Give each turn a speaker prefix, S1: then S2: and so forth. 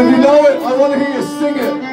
S1: If you know it, I want to hear you sing it.